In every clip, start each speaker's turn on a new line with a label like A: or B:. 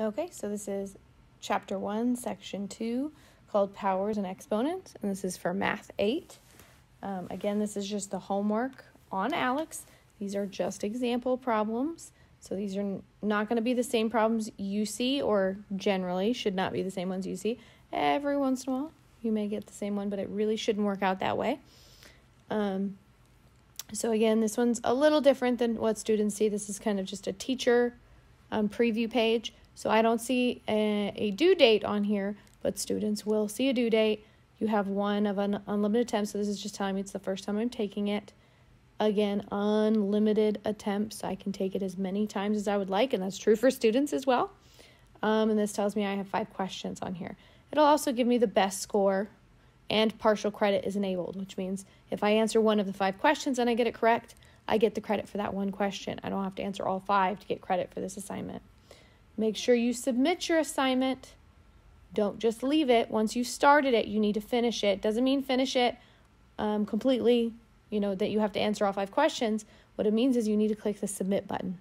A: Okay, so this is chapter 1, section 2, called Powers and Exponents, and this is for Math 8. Um, again, this is just the homework on ALEKS. These are just example problems, so these are not going to be the same problems you see, or generally should not be the same ones you see. Every once in a while, you may get the same one, but it really shouldn't work out that way. Um, so again, this one's a little different than what students see. This is kind of just a teacher um, preview page. So I don't see a, a, due date on here, but students will see a due date. You have one of an unlimited attempts. So this is just telling me it's the first time I'm taking it. Again, unlimited attempts. I can take it as many times as I would like, and that's true for students as well. Um, and this tells me I have five questions on here. It'll also give me the best score and partial credit is enabled, which means if I answer one of the five questions and I get it correct, I get the credit for that one question. I don't have to answer all five to get credit for this assignment. Make sure you submit your assignment. Don't just leave it. Once you started it, you need to finish it. Doesn't mean finish it um, completely, you know, that you have to answer all five questions. What it means is you need to click the submit button.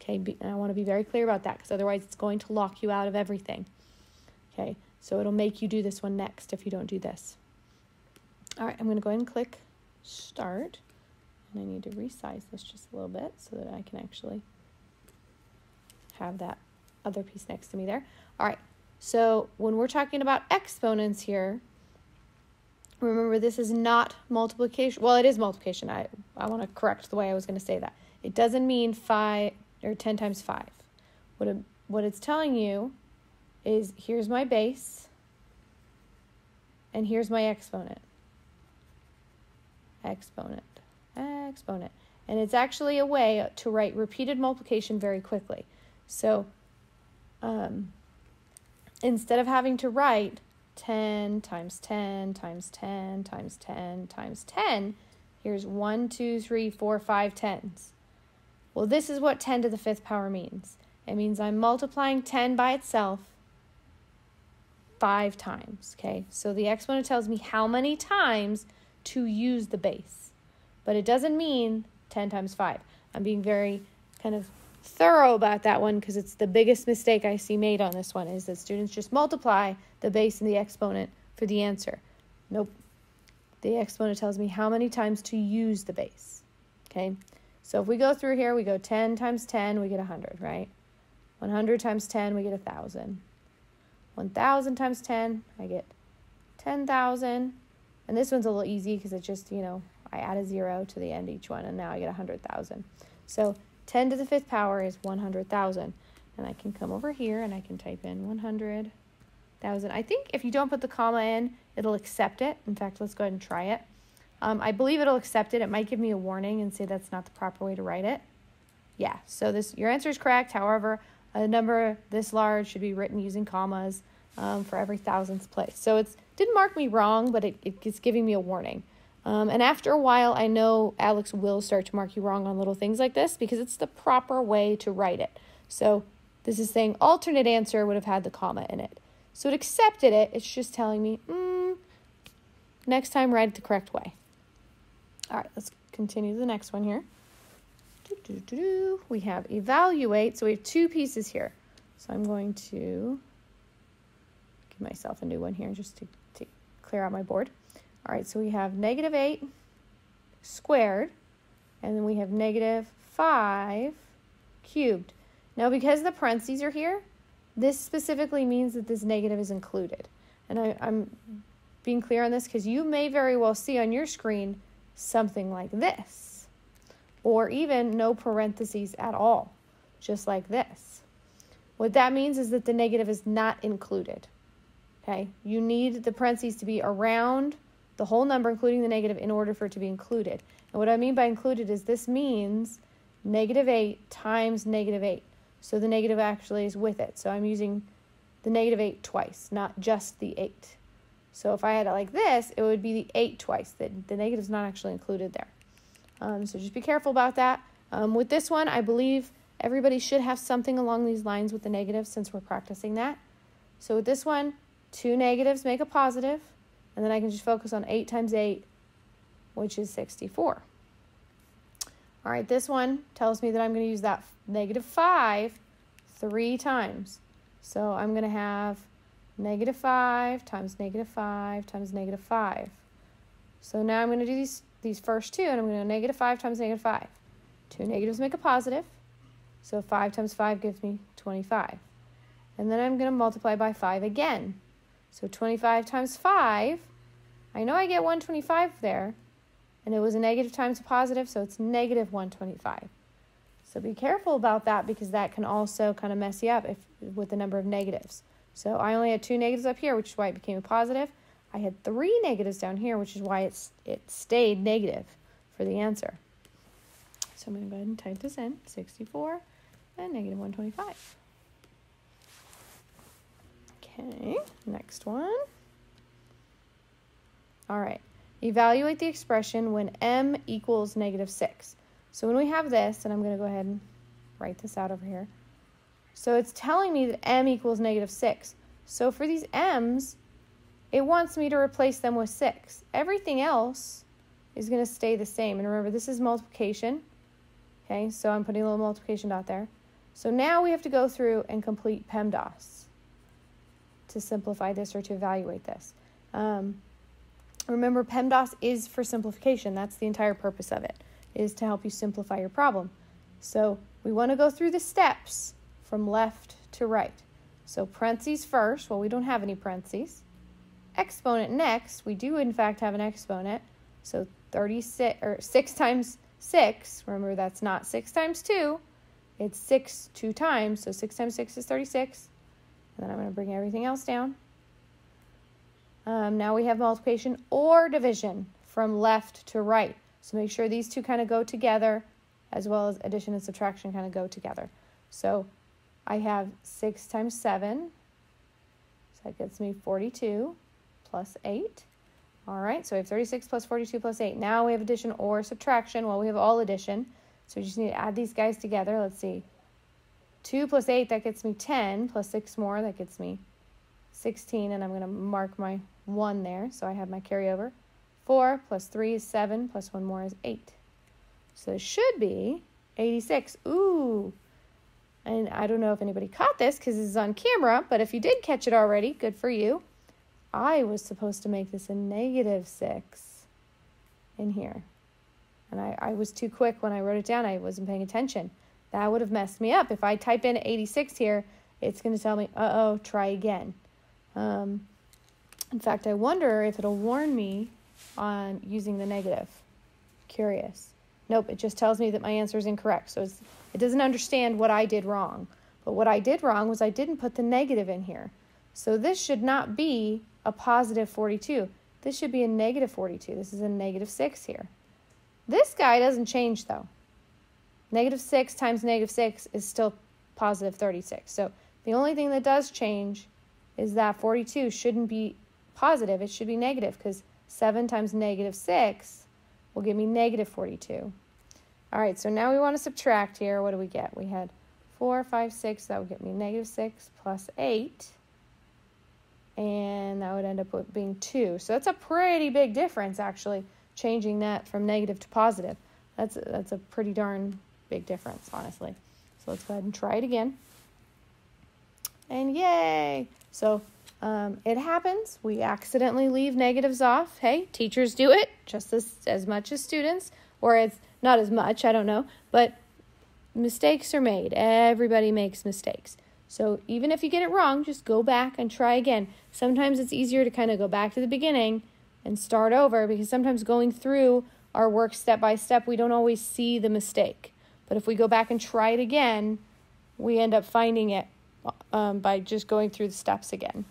A: Okay, and I want to be very clear about that because otherwise it's going to lock you out of everything. Okay, so it'll make you do this one next if you don't do this. All right, I'm going to go ahead and click start. And I need to resize this just a little bit so that I can actually have that other piece next to me there. All right, so when we're talking about exponents here, remember this is not multiplication. Well, it is multiplication. I, I want to correct the way I was going to say that. It doesn't mean 5 or 10 times 5. What, it, what it's telling you is here's my base and here's my exponent. Exponent, exponent. And it's actually a way to write repeated multiplication very quickly. So um, instead of having to write 10 times 10 times 10 times 10 times 10, here's 1, 2, 3, 4, 5 tens. Well, this is what 10 to the fifth power means. It means I'm multiplying 10 by itself five times. Okay, so the exponent tells me how many times to use the base, but it doesn't mean 10 times 5. I'm being very kind of thorough about that one because it's the biggest mistake I see made on this one is that students just multiply the base and the exponent for the answer. Nope. The exponent tells me how many times to use the base. Okay, so if we go through here, we go 10 times 10, we get 100, right? 100 times 10, we get 1,000. 1,000 times 10, I get 10,000. And this one's a little easy because it's just, you know, I add a zero to the end each one, and now I get 100,000. So 10 to the fifth power is 100,000. And I can come over here and I can type in 100,000. I think if you don't put the comma in, it'll accept it. In fact, let's go ahead and try it. Um, I believe it'll accept it. It might give me a warning and say that's not the proper way to write it. Yeah, so this your answer is correct. However, a number this large should be written using commas um, for every thousandth place. So it didn't mark me wrong, but it, it's giving me a warning. Um, and after a while, I know ALEKS will start to mark you wrong on little things like this because it's the proper way to write it. So this is saying alternate answer would have had the comma in it. So it accepted it. It's just telling me, mm, next time write it the correct way. All right, let's continue to the next one here. We have evaluate. So we have two pieces here. So I'm going to give myself a new one here just to, to clear out my board. All right, so we have negative 8 squared, and then we have negative 5 cubed. Now, because the parentheses are here, this specifically means that this negative is included. And I, am being clear on this because you may very well see on your screen something like this or even no parentheses at all, just like this. What that means is that the negative is not included. Okay, you need the parentheses to be around the whole number, including the negative, in order for it to be included. And what I mean by included is this means negative 8 times negative 8. So the negative actually is with it. So I'm using the negative 8 twice, not just the 8. So if I had it like this, it would be the 8 twice. The, the negative is not actually included there. Um, so just be careful about that. Um, with this one, I believe everybody should have something along these lines with the negative since we're practicing that. So with this one, two negatives make a positive, and then I can just focus on 8 times 8, which is 64. All right, this one tells me that I'm going to use that negative 5 three times. So I'm going to have negative 5 times negative 5 times negative 5. So now I'm going to do these, these first two, and I'm going to negative 5 times negative 5. Two negatives make a positive, so 5 times 5 gives me 25. And then I'm going to multiply by 5 again. So 25 times 5, I know I get 125 there, and it was a negative times a positive, so it's negative 125. So be careful about that because that can also kind of mess you up if with the number of negatives. So I only had two negatives up here, which is why it became a positive. I had three negatives down here, which is why it's it stayed negative for the answer. So I'm going to go ahead and type this in, 64 and negative 125. Okay, next one. All right, evaluate the expression when m equals negative 6. So when we have this, and I'm going to go ahead and write this out over here. So it's telling me that m equals negative 6. So for these m's, it wants me to replace them with 6. Everything else is going to stay the same. And remember, this is multiplication. Okay, so I'm putting a little multiplication dot there. So now we have to go through and complete PEMDAS to simplify this or to evaluate this. Um, remember, PEMDAS is for simplification. That's the entire purpose of it is to help you simplify your problem. So we want to go through the steps from left to right. So parentheses first, well, we don't have any parentheses. Exponent next, we do in fact have an exponent. So 36 or 6 times 6, remember that's not 6 times 2, it's 6 two times, so 6 times 6 is 36. And then I'm going to bring everything else down. Um, now we have multiplication or division from left to right. So make sure these two kind of go together as well as addition and subtraction kind of go together. So I have 6 times 7, so that gets me 42 plus 8. All right, so we have 36 plus 42 plus 8. Now we have addition or subtraction. Well, we have all addition, so we just need to add these guys together. Let's see. 2 plus 8, that gets me 10, plus 6 more, that gets me 16, and I'm going to mark my 1 there, so I have my carryover. 4 plus 3 is 7, plus 1 more is 8. So it should be 86. Ooh. And I don't know if anybody caught this because this is on camera, but if you did catch it already, good for you. I was supposed to make this a negative 6 in here. And I, I was too quick when I wrote it down. I wasn't paying attention. That would have messed me up. If I type in 86 here, it's going to tell me, uh-oh, try again. Um, in fact, I wonder if it'll warn me on using the negative. Curious. Nope, it just tells me that my answer is incorrect. So it doesn't understand what I did wrong. But what I did wrong was I didn't put the negative in here. So this should not be a positive 42. This should be a negative 42. This is a negative 6 here. This guy doesn't change though. Negative 6 times negative 6 is still positive 36. So the only thing that does change is that 42 shouldn't be positive. It should be negative because 7 times negative 6 will give me negative 42. All right, so now we want to subtract here. What do we get? We had 4, 5, 6. That would get me negative 6 plus 8. And that would end up with being 2. So that's a pretty big difference, actually, changing that from negative to positive. That's, that's a pretty darn big difference, honestly. So let's go ahead and try it again. And yay! So um, it happens. We accidentally leave negatives off. Hey, teachers do it just as, as much as students, or it's not as much, I don't know, but mistakes are made. Everybody makes mistakes. So even if you get it wrong, just go back and try again. Sometimes it's easier to kind of go back to the beginning and start over because sometimes going through our work step by step, we don't always see the mistake. But if we go back and try it again, we end up finding it um, by just going through the steps again.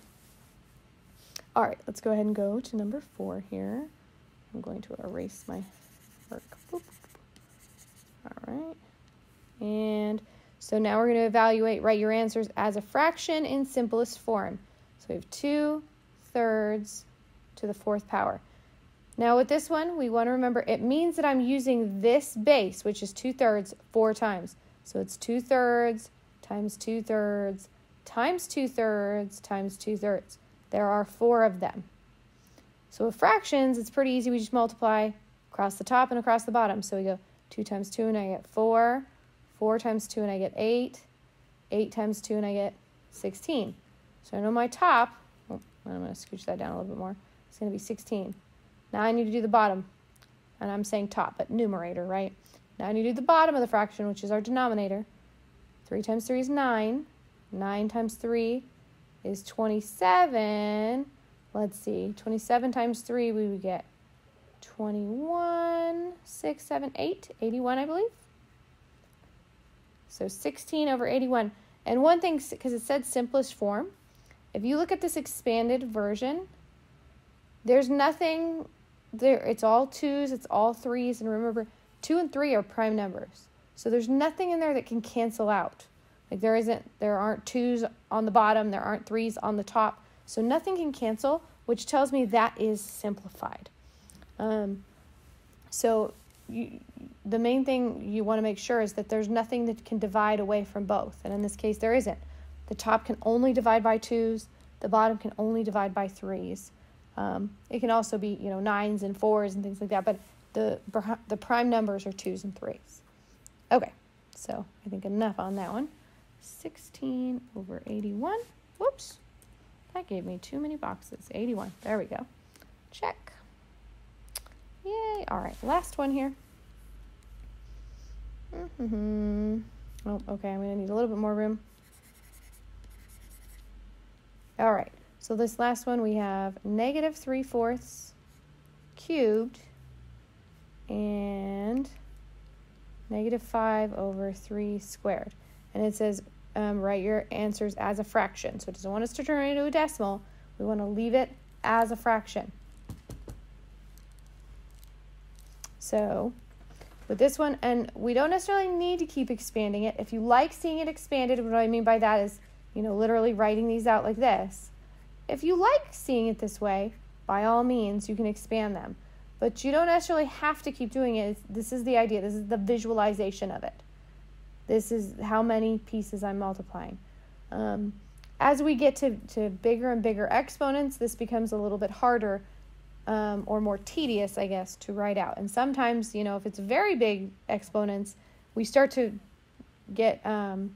A: All right, let's go ahead and go to number four here. I'm going to erase my work. All right. And so now we're going to evaluate, write your answers as a fraction in simplest form. So we have 2 thirds to the fourth power. Now with this one, we want to remember it means that I'm using this base, which is 2 thirds, four times. So it's 2 thirds times 2 thirds times 2 thirds times 2 thirds. There are four of them. So with fractions, it's pretty easy. We just multiply across the top and across the bottom. So we go 2 times 2 and I get 4. 4 times 2 and I get 8. 8 times 2 and I get 16. So I know my top, oh, I'm going to scooch that down a little bit more. It's going to be 16. Now I need to do the bottom. And I'm saying top, but numerator, right? Now I need to do the bottom of the fraction, which is our denominator. 3 times 3 is 9. 9 times 3 is 27. Let's see. 27 times 3, we would get 21, 6, 7, 8, 81, I believe. So 16 over 81. And one thing, because it said simplest form, if you look at this expanded version, there's nothing there. It's all twos, it's all threes. And remember, two and three are prime numbers. So there's nothing in there that can cancel out. Like there isn't, there aren't twos on the bottom, there aren't threes on the top. So nothing can cancel, which tells me that is simplified. Um, so you, the main thing you want to make sure is that there's nothing that can divide away from both. And in this case, there isn't. The top can only divide by twos, the bottom can only divide by threes. Um, it can also be, you know, nines and fours and things like that, but the, the prime numbers are twos and threes. Okay, so I think enough on that one. 16 over 81. Whoops, that gave me too many boxes. 81, there we go. Check. Yay, all right, last one here. Mm-hmm. Oh, okay, I'm gonna need a little bit more room. All right, so this last one we have negative 3 fourths cubed and negative 5 over 3 squared. And it says um, write your answers as a fraction. So it doesn't want us to turn it into a decimal. We want to leave it as a fraction. So with this one, and we don't necessarily need to keep expanding it. If you like seeing it expanded, what I mean by that is, you know, literally writing these out like this. If you like seeing it this way, by all means, you can expand them. But you don't necessarily have to keep doing it. This is the idea. This is the visualization of it. This is how many pieces I'm multiplying. Um, as we get to, to bigger and bigger exponents, this becomes a little bit harder um, or more tedious, I guess, to write out. And sometimes, you know, if it's very big exponents, we start to get um,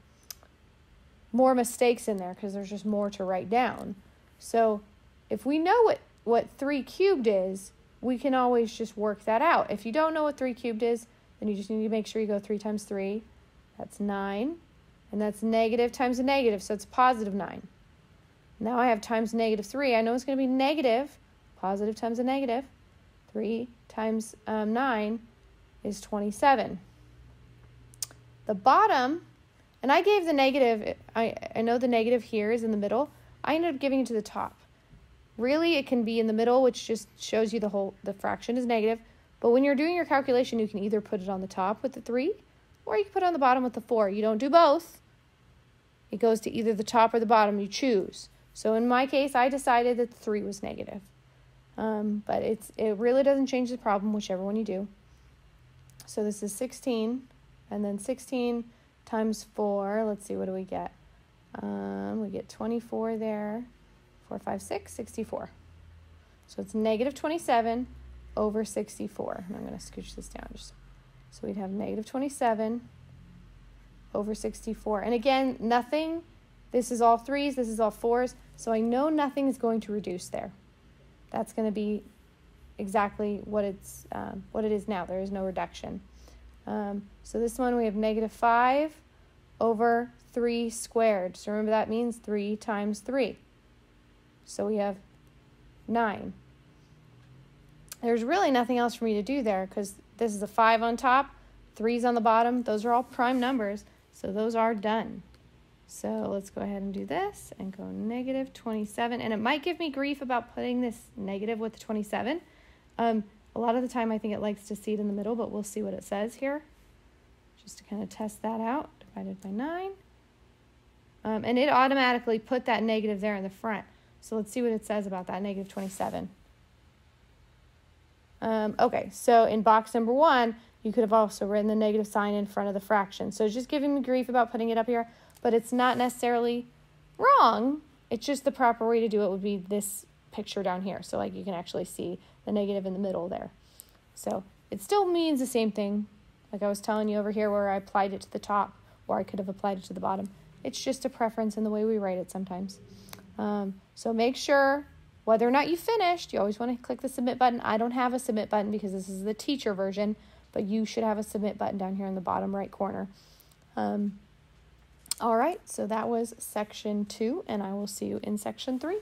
A: more mistakes in there because there's just more to write down. So if we know what, what 3 cubed is, we can always just work that out. If you don't know what 3 cubed is, then you just need to make sure you go 3 times 3. That's 9. And that's negative times a negative, so it's positive 9. Now I have times negative 3. I know it's going to be negative Positive times a negative. 3 times um, 9 is 27. The bottom, and I gave the negative, I, I know the negative here is in the middle. I ended up giving it to the top. Really, it can be in the middle, which just shows you the whole, the fraction is negative. But when you're doing your calculation, you can either put it on the top with the 3, or you can put it on the bottom with the 4. You don't do both. It goes to either the top or the bottom. You choose. So in my case, I decided that the 3 was negative. Um, but it's it really doesn't change the problem, whichever one you do. So this is 16, and then 16 times 4, let's see, what do we get? Um, we get 24 there, 4, 5, 6, 64. So it's negative 27 over 64. And I'm going to scooch this down. Just, so we'd have negative 27 over 64. And again, nothing, this is all threes, this is all fours, so I know nothing is going to reduce there that's going to be exactly what it's um, what it is now. There is no reduction. Um, so this one we have negative 5 over 3 squared. So remember that means 3 times 3. So we have 9. There's really nothing else for me to do there because this is a 5 on top, 3's on the bottom. Those are all prime numbers, so those are done. So let's go ahead and do this and go negative 27. And it might give me grief about putting this negative with the 27. Um, a lot of the time I think it likes to see it in the middle, but we'll see what it says here. Just to kind of test that out. Divided by 9. Um, and it automatically put that negative there in the front. So let's see what it says about that negative 27. Um, okay, so in box number one, you could have also written the negative sign in front of the fraction. So just giving me grief about putting it up here but it's not necessarily wrong. It's just the proper way to do it would be this picture down here. So like you can actually see the negative in the middle there. So it still means the same thing. Like I was telling you over here where I applied it to the top or I could have applied it to the bottom. It's just a preference in the way we write it sometimes. Um, so make sure whether or not you finished, you always want to click the submit button. I don't have a submit button because this is the teacher version, but you should have a submit button down here in the bottom right corner. Um, all right, so that was section two, and I will see you in section three.